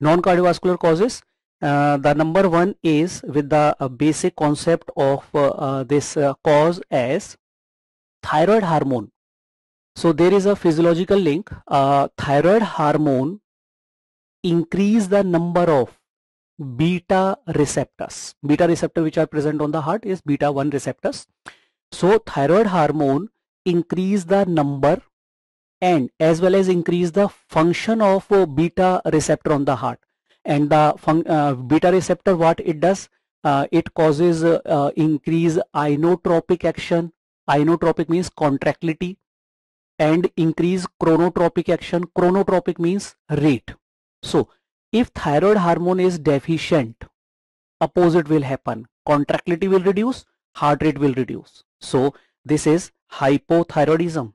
non-cardiovascular causes. Uh, the number one is with the uh, basic concept of uh, uh this uh, cause as thyroid hormone. So there is a physiological link. Uh, thyroid hormone increase the number of beta receptors. Beta receptor which are present on the heart is beta 1 receptors. So thyroid hormone increase the number and as well as increase the function of beta receptor on the heart. And the uh, beta receptor what it does uh, it causes uh, increase inotropic action. Inotropic means contractility. And increase chronotropic action. Chronotropic means rate. So if thyroid hormone is deficient opposite will happen. Contractility will reduce heart rate will reduce. So this is hypothyroidism